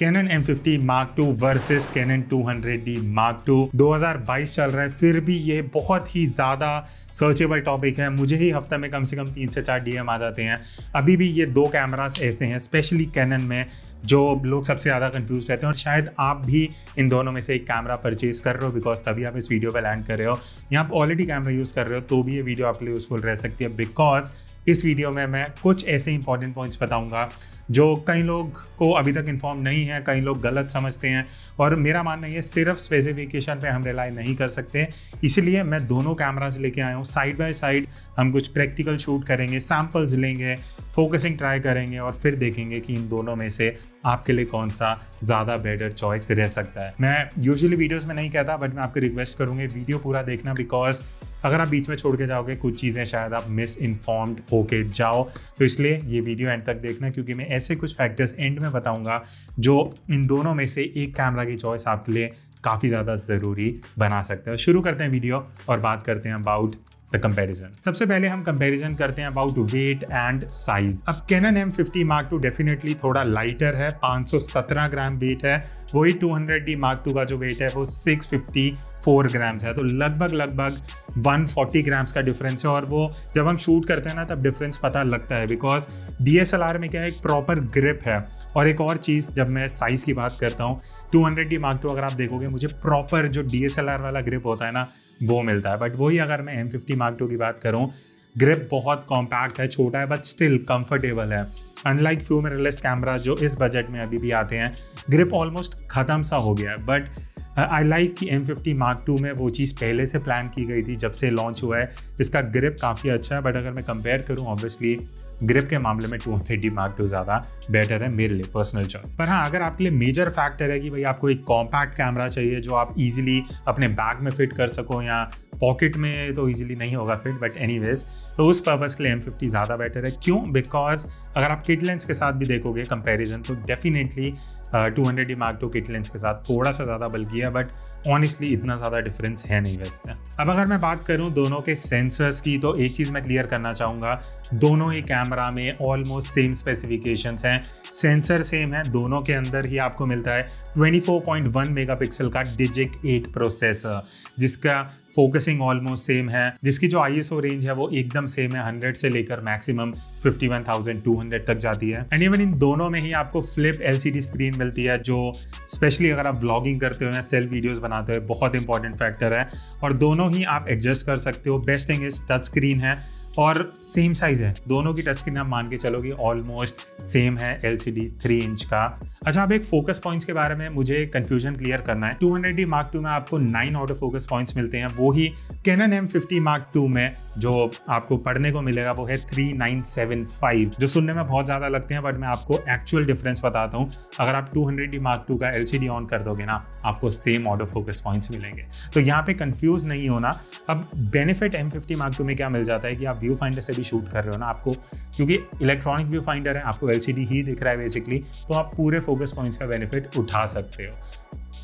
Canon M50 Mark II versus Canon 200D Mark II 2022 चल रहा है, फिर भी ये बहुत ही ज़्यादा सर्चेबल टॉपिक है। मुझे ही हफ़्ते में कम से कम तीन से चार डीएम आ जाते हैं। अभी भी ये दो कैमरास ऐसे हैं स्पेशली कैनन में, जो लोग सबसे ज़्यादा कंफ्यूज रहते हैं और शायद आप भी इन दोनों में से एक कैमरा परचेज कर रहे हो बिकॉज़ तभी आप इस वीडियो पर लैंड कर रहे हो। या आप ऑलरेडी कैमरा यूज़ कर रहे हो तो भी ये वीडियो आपके लिए यूज़फुल रह सकती है बिकॉज़ इस वीडियो में मैं कुछ ऐसे इंपॉर्टेंट पॉइंट्स बताऊँगा। जो कई लोग को अभी तक इन्फॉर्म नहीं है, कई लोग गलत समझते हैं और मेरा मानना ये सिर्फ़ स्पेसिफिकेशन पे हम रिलाई नहीं कर सकते। इसलिए मैं दोनों कैमराज लेके आया हूँ। साइड बाय साइड हम कुछ प्रैक्टिकल शूट करेंगे सैम्पल्स लेंगे फोकसिंग ट्राई करेंगे और फिर देखेंगे कि इन दोनों में से आपके लिए कौन सा ज़्यादा बेटर चॉइस रह सकता है। मैं यूजुअली वीडियोज़ में नहीं कहता बट मैं आपको रिक्वेस्ट करूँगी वीडियो पूरा देखना बिकॉज़ अगर आप बीच में छोड़ के जाओगे, कुछ चीज़ें शायद आप मिस इन्फॉर्म्ड होके जाओ। तो इसलिए ये वीडियो एंड तक देखना, क्योंकि मैं ऐसे कुछ फैक्टर्स एंड में बताऊँगा, जो इन दोनों में से एक कैमरा की चॉइस आपके लिए काफ़ी ज़्यादा ज़रूरी बना सकते हैं। शुरू करते हैं वीडियो और बात करते हैं अबाउट द कंपैरिजन सबसे पहले हम कंपैरिजन करते हैं अबाउट वेट एंड साइज़ अब Canon M fifty Mark two definitely थोड़ा लाइटर है 517 ग्राम वेट है, वही 200 डी मार्क टू का जो वेट है, वो 654 ग्राम्स है तो लगभग लगभग 140 ग्राम्स का डिफरेंस है, और वो जब हम शूट करते हैं ना, तब डिफरेंस पता लगता है बिकॉज़ DSLR में क्या है, एक प्रॉपर ग्रिप है, और एक और चीज़, जब मैं साइज़ की बात करता हूँ 200 डी मार्क टू अगर आप देखोगे, मुझे प्रॉपर जो डी वाला ग्रिप होता है ना वो मिलता है। बट वही अगर मैं एम फिफ्टी मार्क टू की बात करूँ ग्रिप बहुत कॉम्पैक्ट है, छोटा है बट स्टिल कंफर्टेबल है। अनलाइक फ्यू मिररलेस कैमरा जो इस बजट में अभी भी आते हैं ग्रिप ऑलमोस्ट ख़त्म सा हो गया है। बट आई लाइक कि एम फिफ्टी मार्क टू में वो चीज़ पहले से प्लान की गई थी, जब से लॉन्च हुआ है। इसका ग्रिप काफ़ी अच्छा है बट अगर मैं कंपेयर करूँ ऑब्वियसली ग्रिप के मामले में two hundred D Mark two ज़्यादा बेटर है मेरे लिए पर्सनल चॉइस पर हाँ अगर आपके लिए मेजर फैक्टर है कि भाई आपको एक कॉम्पैक्ट कैमरा चाहिए जो आप इजिली अपने बैग में फिट कर सको या पॉकेट में तो इजीली नहीं होगा फिट बट एनी तो उस पर्पज़ के लिए एम ज़्यादा बेटर है. क्यों? बिकॉज़ अगर आप किट लेंस के साथ भी देखोगे कंपेरिजन तो definitely two hundred D Mark two kit lens के साथ थोड़ा सा ज़्यादा बल्कि है बट ऑनेस्टली इतना ज़्यादा डिफरेंस है नहीं वैसे। अब अगर मैं बात करूँ दोनों के सेंसर्स की तो एक चीज़ मैं क्लियर करना चाहूँगा, दोनों ही कैमरा में ऑलमोस्ट सेम स्पेसिफिकेशन हैं। सेंसर सेम है, दोनों के अंदर ही आपको मिलता है। 24.1 मेगापिक्सल का डिजिक 8 प्रोसेसर जिसका फोकसिंग ऑलमोस्ट सेम है। जिसकी जो आईएसओ रेंज है वो एकदम सेम है 100 से लेकर मैक्सिमम 51,200 तक जाती है। एंड इवन इन दोनों में ही आपको फ्लिप एलसीडी स्क्रीन मिलती है जो स्पेशली अगर आप ब्लॉगिंग करते हो या सेल्फ वीडियोज़ बनाते हो बहुत इंपॉर्टेंट फैक्टर है। और दोनों ही आप एडजस्ट कर सकते हो। Best thing is touch screen है। और सेम साइज़ है। दोनों की टच स्क्रीन आप मान के चलोगे ऑलमोस्ट सेम है L C D three inch का। अच्छा अब एक फोकस पॉइंट्स के बारे में मुझे कंफ्यूजन क्लियर करना है। 200 डी मार्क टू में आपको nine out of focus points मिलते हैं। वो ही Canon M fifty Mark two में जो आपको पढ़ने को मिलेगा, वो है 3975 जो सुनने में बहुत ज़्यादा लगते हैं बट मैं आपको एक्चुअल डिफरेंस बताता हूँ। अगर आप 200 डी मार्क टू का एल सी डी ऑन कर दोगे ना, आपको सेम ऑटो फोकस पॉइंट्स मिलेंगे। तो यहाँ पे कंफ्यूज नहीं होना। अब benefit M fifty Mark two में क्या मिल जाता है कि आप व्यू फाइंडर से भी शूट कर रहे हो ना आपको, क्योंकि इलेक्ट्रॉनिक व्यू फाइंडर है, आपको एलसीडी ही दिख रहा है बेसिकली तो आप पूरे फोकस पॉइंट्स का बेनिफिट उठा सकते हो।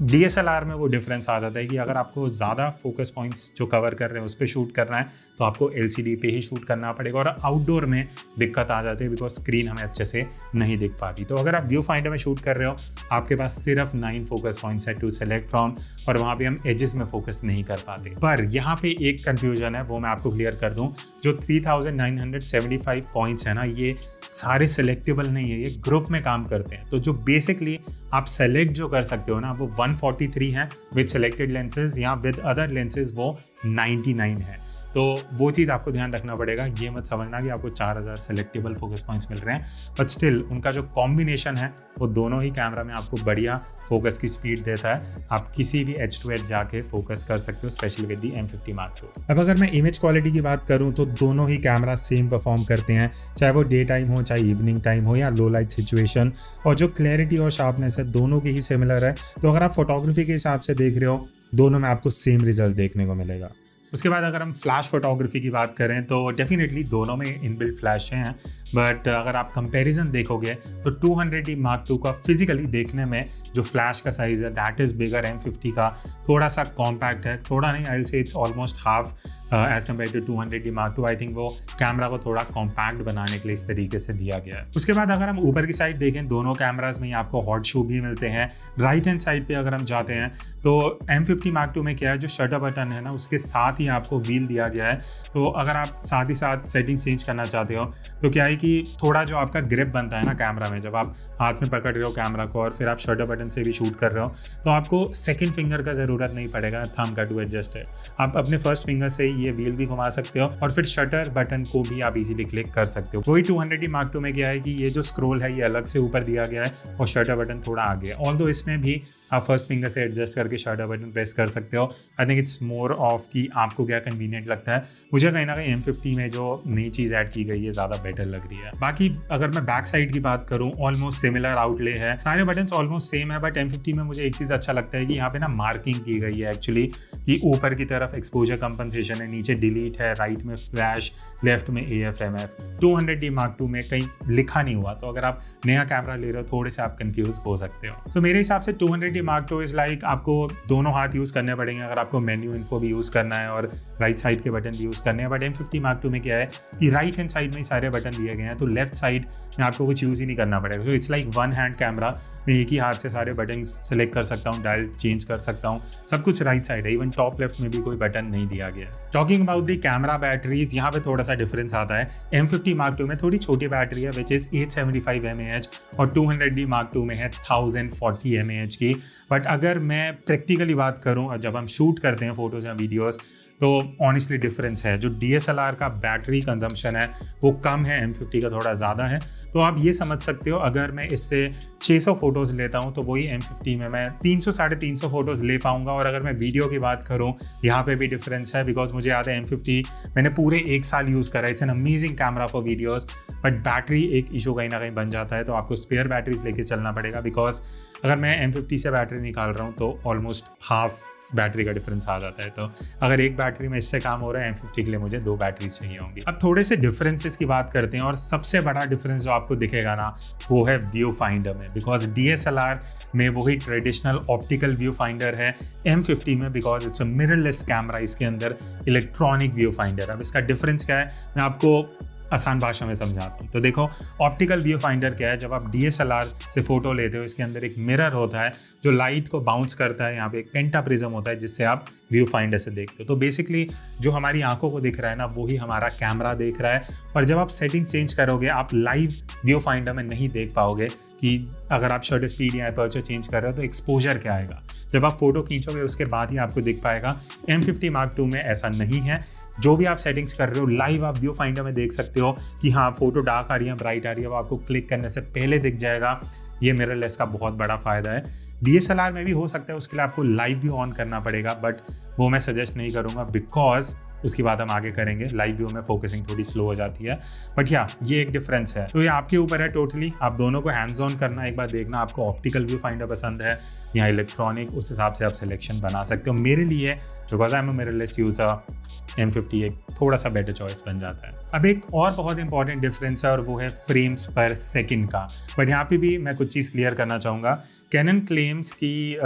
डीएसएलआर में वो डिफरेंस आ जाता है कि अगर आपको ज़्यादा फोकस पॉइंट्स जो कवर कर रहे हैं, उस पर शूट करना है तो आपको एलसीडी पे ही शूट करना पड़ेगा और आउटडोर में दिक्कत आ जाती है बिकॉज़ स्क्रीन हमें अच्छे से नहीं दिख पाती। तो अगर आप व्यू फाइंडर में शूट कर रहे हो, आपके पास सिर्फ़ नाइन फोकस पॉइंट्स है टू सेलेक्ट फ्रॉम और वहाँ पे हम एजेस में फोकस नहीं कर पाते। पर यहाँ पे एक कन्फ्यूज़न है, वो मैं आपको क्लियर कर दूँ, जो three thousand nine hundred seventy five points है ना, ये सारे सेलेक्टेबल नहीं है, ये ग्रुप में काम करते हैं। तो जो बेसिकली आप सेलेक्ट जो कर सकते हो ना, वो 143 है विद सेलेक्टेड लेंसेज या विद अदर लेंसेज वो 99 है। तो वो चीज़ आपको ध्यान रखना पड़ेगा। ये मत समझना कि आपको 4000 सेलेक्टेबल फोकस पॉइंट्स मिल रहे हैं। बट स्टिल उनका जो कॉम्बिनेशन है, वो दोनों ही कैमरा में आपको बढ़िया फोकस की स्पीड देता है। आप किसी भी एच टू एच जाके फोकस कर सकते हो specially with the M fifty Mark two अब अगर मैं इमेज क्वालिटी की बात करूँ तो दोनों ही कैमरा सेम परफॉर्म करते हैं। चाहे वो डे टाइम हो, चाहे इवनिंग टाइम हो, या लो लाइट सिचुएशन और जो क्लैरिटी और शार्पनेस है, दोनों की ही सिमिलर है। तो अगर आप फोटोग्राफी के हिसाब से देख रहे हो, दोनों में आपको सेम रिज़ल्ट देखने को मिलेगा। उसके बाद अगर हम फ्लैश फोटोग्राफी की बात करें तो डेफिनेटली दोनों में इनबिल्ट फ्लैश हैं। बट अगर आप कंपैरिजन देखोगे तो 200D मार्क टू का फिजिकली देखने में जो फ्लैश का साइज़ है that is bigger M fifty का, थोड़ा सा कॉम्पैक्ट है, थोड़ा नहीं I say it's almost half as compare to two hundred D Mark two I think वो कैमरा को थोड़ा कॉम्पैक्ट बनाने के लिए इस तरीके से दिया गया है। उसके बाद अगर हम ऊपर की साइड देखें, दोनों कैमराज में ही आपको हॉट शू भी मिलते हैं। राइट हैंड साइड पे अगर हम जाते हैं तो एम फिफ्टी मार्क टू में क्या है, जो शटर बटन है ना, उसके साथ ही आपको व्हील दिया गया है। तो अगर आप साथ ही साथ सेटिंग चेंज करना चाहते हो तो क्या है कि थोड़ा जो आपका ग्रिप बनता है ना कैमरा में, जब आप हाथ में पकड़ रहे हो कैमरा को और फिर आप शटर बटन से भी शूट कर रहे हो तो आपको सेकेंड फिंगर का ज़रूरत नहीं पड़ेगा थम का टू एडजस्ट है। आप अपने फ़र्स्ट फिंगर से ये व्हील भी घुमा सकते हो और फिर शटर बटन को भी आप इजीली क्लिक कर सकते हो। वही टू हंड्रेड मार्क टू में क्या है कि ये जो स्क्रोल है, ये अलग से ऊपर दिया गया है और शटर बटन थोड़ा आगे है। ऑल इसमें भी आप फ़र्स्ट फिंगर से एडजस्ट करके शटर बटन प्रेस कर सकते हो। I think it's more of कि आपको क्या कन्वीनियंट लगता है। मुझे कहीं ना कहीं एम में जो नई चीज़ ऐड की गई है, ज़्यादा बेटर लग रही है। बाकी अगर मैं बैक साइड की बात करूँ ऑलमोस्ट सिमिलर आउटले है। सारे बटन ऑलमोस्ट सेम है बट एम में मुझे एक चीज़ अच्छा लगता है कि यहाँ पे ना मार्किंग की गई है एक्चुअली कि ऊपर की तरफ़ एक्सपोजर कंपनसेशन है नीचे डिलीट है राइट में फ्लैश लेफ़्ट में A F M F two hundred D Mark two में कहीं लिखा नहीं हुआ तो अगर आप नया कैमरा ले रहे हो थोड़े से आप कंफ्यूज हो सकते हो। तो so, मेरे हिसाब से two hundred D Mark two is like आपको दोनों हाथ यूज़ करने पड़ेंगे अगर आपको मेन्यू इन्फो भी यूज़ करना है और राइट साइड के बटन भी यूज़ करने हैं। But M fifty Mark two में क्या है कि राइट हैंड साइड में सारे बटन दिए गए हैं तो लेफ़्ट साइड में आपको कुछ यूज़ ही नहीं करना पड़ेगा। तो it's like one hand camera मैं एक ही हाथ से सारे बटन सेलेक्ट कर सकता हूँ डायल चेंज कर सकता हूँ, सब कुछ राइट साइड है। इवन टॉप लेफ़्ट में भी कोई बटन नहीं दिया गया है। Talking about the camera batteries यहाँ पे थोड़ा सा डिफरेंस आता है। एम फिफ्टी मार्क टू में थोड़ी छोटी बैटरी है which is eight seventy five M H और two hundred D Mark two में है थाउज़ेंड फोर्टी एम एच की। बट अगर मैं प्रैक्टिकली बात करूँ, जब हम शूट करते हैं फ़ोटोज़ या वीडियोज़ तो ऑनेस्टली डिफरेंस है। जो डीएसएलआर का बैटरी कंजम्पशन है, वो कम है एम का थोड़ा ज़्यादा है। तो आप ये समझ सकते हो, अगर मैं इससे 600 फ़ोटोज़ लेता हूँ तो वही एम में मैं 300 साढ़े तीन फ़ोटोज़ ले पाऊँगा। और अगर मैं वीडियो की बात करूँ, यहाँ पे भी डिफरेंस है बिकॉज़ मुझे याद है एम मैंने पूरे एक साल यूज़ करा it's an amazing camera for videos but battery एक इशू कहीं ना कहीं बन जाता है। तो आपको स्पेयर बैटरीज लेके चलना पड़ेगा बिकॉज़ अगर मैं एम से बैटरी निकाल रहा हूँ तो ऑलमोस्ट हाफ़ बैटरी का डिफरेंस आ जाता है। तो अगर एक बैटरी में इससे काम हो रहा है एम फिफ्टी के लिए मुझे दो बैटरीज चाहिए होंगी। अब थोड़े से डिफरेंसेस की बात करते हैं और सबसे बड़ा डिफरेंस जो आपको दिखेगा ना, वो है व्यू फाइंडर में बिकॉज़ डीएसएलआर में वही ट्रेडिशनल ऑप्टिकल व्यू फाइंडर है एम में because it's a mirrorless camera इसके अंदर इलेक्ट्रॉनिक व्यू फाइंडर अब इसका डिफरेंस क्या है? मैं आपको आसान भाषा में समझाता हूँ। तो देखो ऑप्टिकल व्यू फाइंडर क्या है? जब आप डीएसएलआर से फ़ोटो लेते हो, इसके अंदर एक मिरर होता है, जो लाइट को बाउंस करता है, यहाँ पे एक पेंटा प्रिज्म होता है, जिससे आप व्यू फाइंडर से देखते हो। तो बेसिकली जो हमारी आँखों को दिख रहा है ना वही हमारा कैमरा देख रहा है। और जब आप सेटिंग चेंज करोगे, आप लाइव व्यू फाइंडर में नहीं देख पाओगे कि अगर आप शर्ट स्पीड या अपर्चर चेंज कर रहे हो तो एक्सपोजर क्या आएगा? जब आप फ़ोटो खींचोगे, उसके बाद ही आपको दिख पाएगा एम फिफ्टी मार्क टू में ऐसा नहीं है। जो भी आप सेटिंग्स कर रहे हो लाइव आप व्यू फाइंडर में देख सकते हो कि हाँ फ़ोटो डार्क आ रही है ब्राइट आ रही है वो आपको क्लिक करने से पहले दिख जाएगा। ये मेरे लेस का बहुत बड़ा फ़ायदा है। डी में भी हो सकता है, उसके लिए आपको लाइव व्यू ऑन करना पड़ेगा बट वो मैं सजेस्ट नहीं करूँगा बिकॉज़ उसकी बात हम आगे करेंगे। लाइव व्यू में फोकसिंग थोड़ी स्लो हो जाती है। बट या ये एक डिफरेंस है। तो ये आपके ऊपर है टोटली आप दोनों को हैंड्स ऑन करना, एक बार देखना, आपको ऑप्टिकल व्यू फाइंडर पसंद है या इलेक्ट्रॉनिक उस हिसाब से आप सिलेक्शन बना सकते हो। मेरे लिए because I am mirrorless user M fifty एक थोड़ा सा बेटर चॉइस बन जाता है। अब एक और बहुत इंपॉर्टेंट डिफरेंस है और वो है फ्रेम्स पर सेकंड का। बट यहाँ पे भी मैं कुछ चीज़ क्लियर करना चाहूँगा। कैनन क्लेम्स की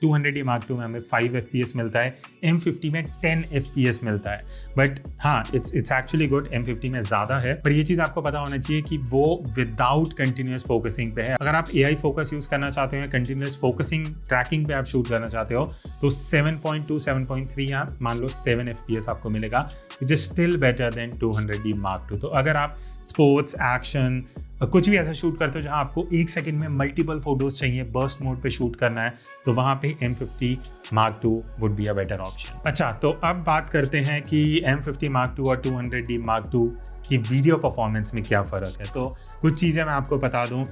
टू हंड्रेड मार्क टू में हमें फाइव एफ़ पी एस मिलता है एम फिफ्टी में टेन एफ़ पी एस मिलता है। बट हाँ it's it's actually good M fifty में ज़्यादा है। पर ये चीज़ आपको पता होना चाहिए कि वो विदाउट कंटिन्यूस फोकसिंग पे है। अगर आप ए आई फोकस यूज़ करना चाहते हो कंटिन्यूस फोकसिंग ट्रैकिंग पे आप शूट करना चाहते हो तो seven point two seven point three या मान लो सेवन एफ़ पी एस आपको मिलेगा which is still better than two hundred D mark two तो अगर आप स्पोर्ट्स एक्शन कुछ भी ऐसा शूट करते हो जहाँ आपको एक सेकंड में मल्टीपल फ़ोटोज़ चाहिए बर्स्ट मोड पे शूट करना है तो वहाँ पे M fifty mark two would be a better option अच्छा तो अब बात करते हैं कि एम फिफ्टी मार्क टू और two hundred D mark two की वीडियो परफॉर्मेंस में क्या फ़र्क है। तो कुछ चीज़ें मैं आपको बता दूँ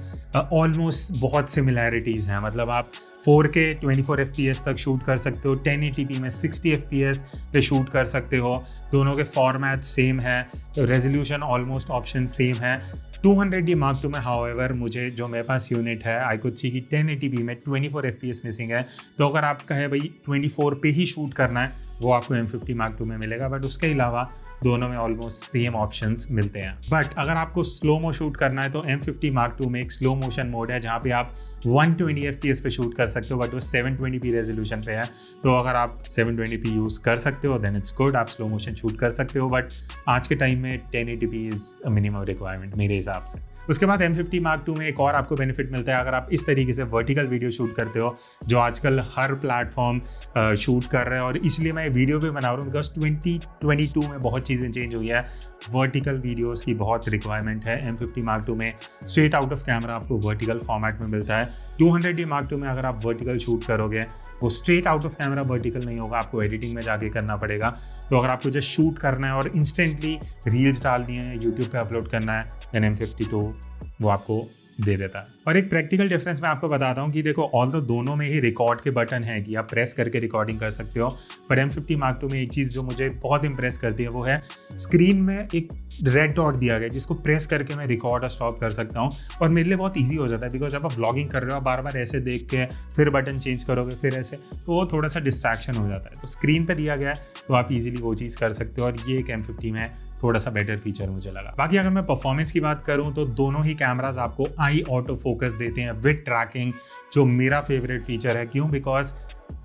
ऑलमोस्ट बहुत सिमिलैरिटीज़ हैं। मतलब आप 4K 24 FPS तक शूट कर सकते हो 1080p में 60 FPS पे शूट कर सकते हो। दोनों के फॉर्मेट सेम है रेजोल्यूशन ऑलमोस्ट ऑप्शन सेम है। 200D मार्क टू में हाउ एवर मुझे जो मेरे पास यूनिट है आई कुड सी कि 1080p में 24 एफ़ पी एस मिसिंग है। तो अगर आप कहे भाई 24 पे ही शूट करना है, वो आपको एम फिफ्टी मार्क टू में मिलेगा। बट उसके अलावा दोनों में ऑलमोस्ट सेम ऑप्शन मिलते हैं। बट अगर आपको स्लो मो शूट करना है तो एम फिफ्टी मार्क टू में एक स्लो मोशन मोड है, जहाँ पे आप 120 ट्वेंटी एफ़ पे शूट कर सकते हो बट वो 720p रेजोल्यूशन पे है। तो अगर आप 720p यूज़ कर सकते हो देन इट्स गुड आप स्लो मोशन शूट कर सकते हो बट आज के टाइम में 1080p इज़ मिनिमम रिक्वायरमेंट मेरे हिसाब से। उसके बाद एम फिफ्टी मार्क टू में एक और आपको बेनिफिट मिलता है, अगर आप इस तरीके से वर्टिकल वीडियो शूट करते हो, जो आजकल हर प्लेटफॉर्म शूट कर रहे हैं और इसलिए मैं वीडियो भी बना रहा हूँ बिकॉज़ ट्वेंटी ट्वेंटी टू में बहुत चीज़ें चेंज हुई है। वर्टिकल वीडियोस की बहुत रिक्वायरमेंट है एम फिफ्टी मार्क टू में। स्ट्रेट आउट ऑफ़ कैमरा आपको वर्टिकल फॉर्मेट में मिलता है। Two hundred D mark two में अगर आप वर्टिकल शूट करोगे वो straight out of camera vertical नहीं होगा, आपको एडिटिंग में जाके करना पड़ेगा। तो अगर आपको जस्ट शूट करना है और इंस्टेंटली रील्स डालनी है यूट्यूब पे अपलोड करना है एन एम फिफ्टी टू वो आपको दे देता है। और एक प्रैक्टिकल डिफरेंस मैं आपको बताता हूँ कि देखो ऑल दो दोनों में ही रिकॉर्ड के बटन है कि आप प्रेस करके रिकॉर्डिंग कर सकते हो पर एम फिफ्टी मार्क टू में एक चीज़ जो मुझे बहुत इंप्रेस करती है, वो है स्क्रीन में एक रेड डॉट दिया गया, जिसको प्रेस करके मैं रिकॉर्ड और स्टॉप कर सकता हूँ। और मेरे लिए बहुत ईजी हो जाता है बिकॉज़ जब आप ब्लॉगिंग कर रहे हो बार बार ऐसे देख के फिर बटन चेंज करोगे, फिर ऐसे तो वो थोड़ा सा डिस्ट्रैक्शन हो जाता है। तो स्क्रीन पर दिया गया है तो आप ईजिली वो चीज़ कर सकते हो, और ये एक एम फिफ्टी में थोड़ा सा बेटर फीचर मुझे लगा। बाकी अगर मैं परफॉर्मेंस की बात करूँ तो दोनों ही कैमराज आपको आई ऑटो फोकस देते हैं विद ट्रैकिंग जो मेरा फेवरेट फीचर है। क्यों? बिकॉज़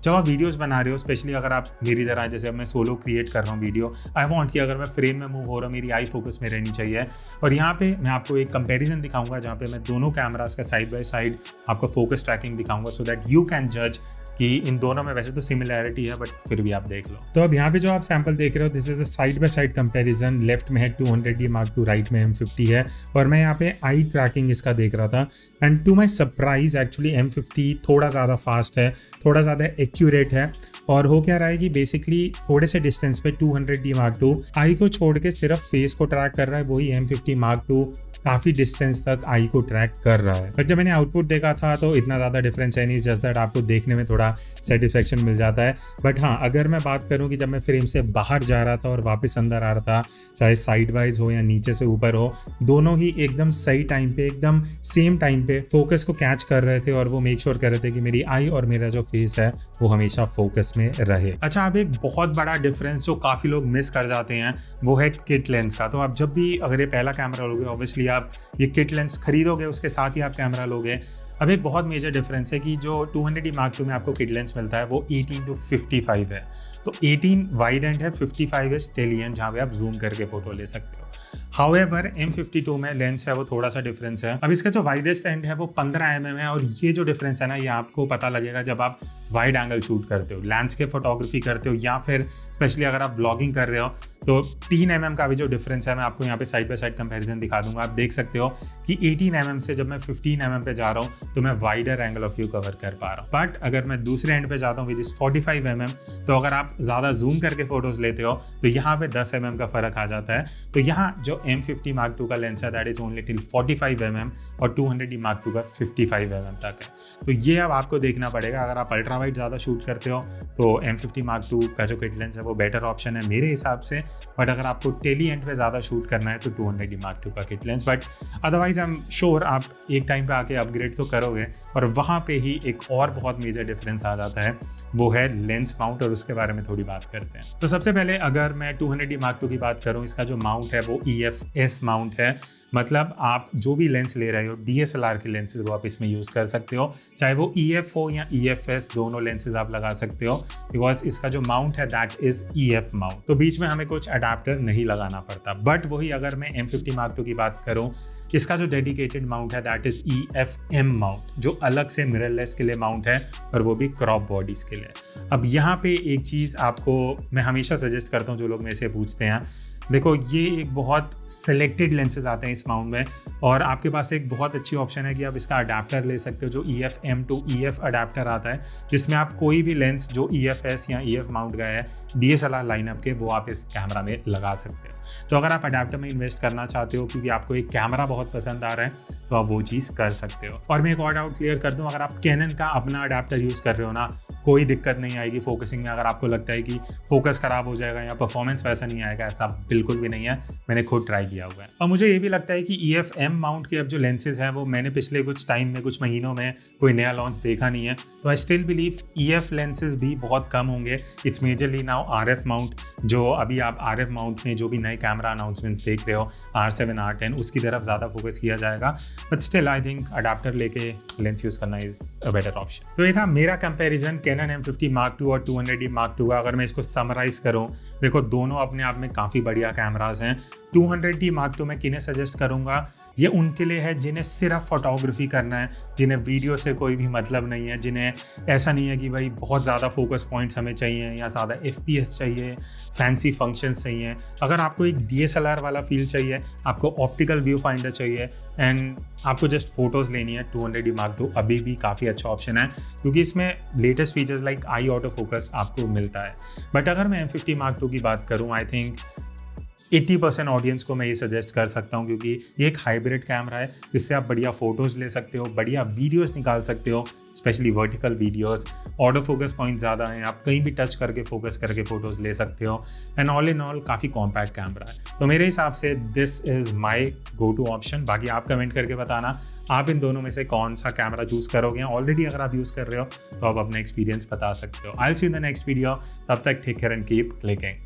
जब आप वीडियोस बना रहे हो स्पेशली अगर आप मेरी तरह, जैसे अब मैं सोलो क्रिएट कर रहा हूँ वीडियो आई वांट कि अगर मैं फ्रेम में मूव हो रहा हूँ, मेरी आई फोकस में रहनी चाहिए। और यहाँ पे मैं आपको एक कंपैरिजन दिखाऊँगा, जहाँ पे मैं दोनों कैमरास का साइड बाय साइड आपको फोकस ट्रैकिंग दिखाऊँगा सो दैट यू कैन जज कि इन दोनों में वैसे तो सिमिलैरिटी है बट फिर भी आप देख लो। तो अब यहाँ पे जो आप सैंपल देख रहे हो this is side by side comparison left में है 200 डी मार्क टू राइट में एम फिफ्टी है। और मैं यहाँ पे आई ट्रैकिंग इसका देख रहा था। And to my surprise actually M fifty थोड़ा ज़्यादा फास्ट है, थोड़ा ज़्यादा एक्यूरेट है। और हो क्या रहा है कि बेसिकली थोड़े से डिस्टेंस पे 200 डी मार्क टू आई को छोड़ के सिर्फ़ फेस को ट्रैक कर रहा है, वही एम फिफ्टी मार्क टू काफ़ी डिस्टेंस तक आई को ट्रैक कर रहा है। बट जब मैंने आउटपुट देखा था तो इतना ज़्यादा डिफरेंस है नहीं जस्ट दैट आपको देखने में थोड़ा सेटिस्फेक्शन मिल जाता है। बट हाँ अगर मैं बात करूँ कि जब मैं फ्रेम से बाहर जा रहा था और वापस अंदर आ रहा था, चाहे साइड वाइज हो या नीचे से ऊपर हो, दोनों ही एकदम सही टाइम पे, एकदम सेम टाइम पे फोकस को कैच कर रहे थे और वो मेक श्योर sure कर रहे थे कि मेरी आई और मेरा जो फेस है, वो हमेशा फोकस में रहे। अच्छा अब एक बहुत बड़ा डिफरेंस जो काफ़ी लोग मिस कर जाते हैं, वो है किट लेंस का। तो आप जब भी, अगर ये पहला कैमरा लोगे ऑब्वियसली आप ये किट लेंस खरीदोगे, उसके साथ ही आप कैमरा लोगे, अब एक बहुत मेजर डिफरेंस है कि जो 200 हंड्रेड मार्क टू में आपको किट लेंस मिलता है, वो 18 टू 55 है। तो 18 वाइड एंड है 55 है स्टेलियन जहाँ पे आप जूम करके फ़ोटो ले सकते हो। हाउ एवर एम में लेंस है वो थोड़ा सा डिफरेंस है। अब इसका जो वाइडेस्ट एंड है वो पंद्रह एम mm है और ये जो डिफरेंस है ना ये आपको पता लगेगा जब आप वाइड एंगल शूट करते हो लैंडस्केप फोटोग्राफी करते हो या फिर स्पेशली अगर आप ब्लॉगिंग कर रहे हो तो तीन एम mm का भी जो डिफरेंस है मैं आपको यहाँ पे साइड बाई साइड कंपैरिजन दिखा दूँगा। आप देख सकते हो कि 18 एम mm से जब मैं 15 एम mm पे जा रहा हूँ तो मैं wider angle of view cover कर पा रहा हूँ। बट अगर मैं दूसरे एंड पे जाता हूँ विच इज़ 45 एम mm, तो अगर आप ज़्यादा जूम करके फ़ोटोज़ लेते हो तो यहाँ पे 10 एम mm का फ़र्क आ जाता है। तो यहाँ जो एम फिफ्टी मार्क टू का लेंस है that is only till 45 M mm और 200 डी मार्क टू का 55 एम mm तक है। तो ये अब आपको देखना पड़ेगा। अगर आप अल्ट्रा वाइड ज़्यादा शूट करते हो तो एम फिफ्टी मार्क टू का जो किट लेंस है, वो बेटर ऑप्शन है मेरे हिसाब से। बट अगर आपको टेली एंड पे ज़्यादा शूट करना है तो टू हंड्रेड मार्क टू का kit lens but otherwise I am sure आप एक टाइम पे आके अपग्रेड तो करोगे, और वहाँ पे ही एक और बहुत मेजर डिफरेंस आ जाता है। वो है लेंस माउंट और उसके बारे में थोड़ी बात करते हैं। तो सबसे पहले अगर मैं two hundred D mark two की बात करूँ, इसका जो माउंट है वो ई एफ़ एस माउंट है। मतलब आप जो भी लेंस ले रहे हो डी एस एल आर के लेंसेज वो आप इसमें यूज़ कर सकते हो। चाहे वो ई एफ़ हो या ई एफ़ एस दोनों लेंसेज आप लगा सकते हो। बिकॉज़ इसका जो माउंट है that is E F mount तो बीच में हमें कुछ अडाप्टर नहीं लगाना पड़ता। बट वही अगर मैं एम फिफ्टी मार्क टू की बात करूँ इसका जो डेडिकेटेड माउंट है that is E F M mount जो अलग से मिररलेस के लिए माउंट है, और वो भी क्रॉप बॉडीज के लिए। अब यहाँ पे एक चीज़ आपको मैं हमेशा सजेस्ट करता हूँ, जो लोग मेरे से पूछते हैं। देखो, ये एक बहुत सेलेक्टेड लेंसेज आते हैं इस माउंट में, और आपके पास एक बहुत अच्छी ऑप्शन है कि आप इसका अडाप्टर ले सकते हो, जो E F M to E F adapter आता है, जिसमें आप कोई भी लेंस जो ई एफ़ एस या ई एफ़ माउंट गया है D S L R lineup के, वो आप इस कैमरा में लगा सकते हो। तो अगर आप अडाप्टर में इन्वेस्ट करना चाहते हो, क्योंकि आपको एक कैमरा बहुत पसंद आ रहा है तो आप वो चीज़ कर सकते हो। और मैं एक और डाउट क्लियर कर दूँ, अगर आप कैनन का अपना अडाप्टर यूज़ कर रहे हो ना, कोई दिक्कत नहीं आएगी फोकसिंग में। अगर आपको लगता है कि फोकस खराब हो जाएगा या परफॉर्मेंस वैसा नहीं आएगा, ऐसा बिल्कुल भी नहीं है, मैंने खुद ट्राई किया हुआ है। और मुझे ये भी लगता है कि ई एफ़ एम माउंट के अब जो लेंसेज हैं, वो मैंने पिछले कुछ टाइम में, कुछ महीनों में कोई नया लॉन्च देखा नहीं है। तो I still believe E F lenses भी बहुत कम होंगे। It's majorly now R F mount जो अभी आप आर एफ़ माउंट में जो भी नए कैमरा अनाउंसमेंट्स देख रहे हो आर सेवन आर टेन उसकी तरफ़ ज़्यादा फोकस किया जाएगा। But still I think adapter लेके लेंस यूज़ करना इज़ अ बेटर ऑप्शन तो ये था मेरा comparison Canon M fifty mark two और two hundred D mark two का। अगर मैं इसको समराइज करूँ, देखो दोनों अपने आप में काफ़ी बढ़िया कैमराज हैं। Two hundred D mark two मैं किन्हें सजेस्ट करूँगा? ये उनके लिए है जिन्हें सिर्फ़ फोटोग्राफी करना है, जिन्हें वीडियो से कोई भी मतलब नहीं है, जिन्हें ऐसा नहीं है कि भाई बहुत ज़्यादा फोकस पॉइंट्स हमें चाहिए या ज़्यादा एफपीएस चाहिए फैंसी फ़ंक्शन चाहिए। अगर आपको एक डीएसएलआर वाला फील चाहिए, आपको ऑप्टिकल व्यू फाइंडर चाहिए एंड आपको जस्ट फ़ोटोज़ लेनी है टू हंड्रेड मार्क टू अभी भी काफ़ी अच्छा ऑप्शन है, क्योंकि इसमें latest features like eye auto focus आपको मिलता है। बट अगर मैं एम फिफ्टी मार्क टू की बात करूँ आई थिंक 80 परसेंट ऑडियंस को मैं ये सजेस्ट कर सकता हूँ क्योंकि ये एक हाइब्रिड कैमरा है, जिससे आप बढ़िया फ़ोटोज़ ले सकते हो, बढ़िया वीडियोस निकाल सकते हो specially vertical videos auto focus point ज़्यादा हैं, आप कहीं भी टच करके फोकस करके फ़ोटोज़ ले सकते हो एंड ऑल इन ऑल काफ़ी कॉम्पैक्ट कैमरा है। तो मेरे हिसाब से this is my go to option बाकी आप कमेंट करके बताना, आप इन दोनों में से कौन सा कैमरा चूज़ करोगे? ऑलरेडी अगर आप यूज़ कर रहे हो तो आप अपना एक्सपीरियंस बता सकते हो। I see in the next video तब तक take care and keep clicking